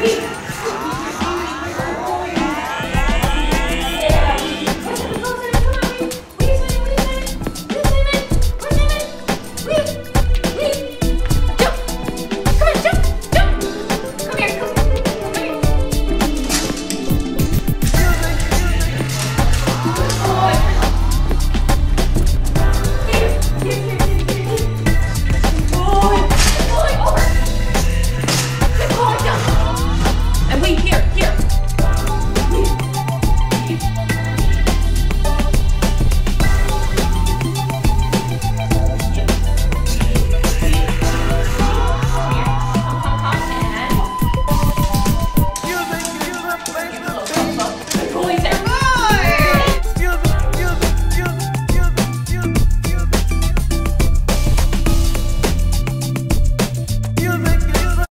Peace.